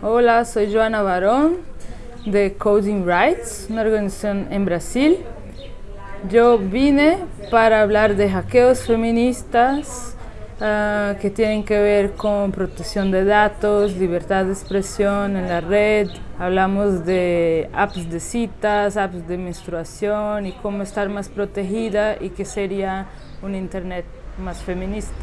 Hola, soy Joana Barón de Coding Rights, una organización en Brasil. Yo vine para hablar de hackeos feministas ah, que tienen que ver con protección de datos, libertad de expresión en la red. Hablamos de apps de citas, apps de menstruación y cómo estar más protegida y qué sería un Internet más feminista.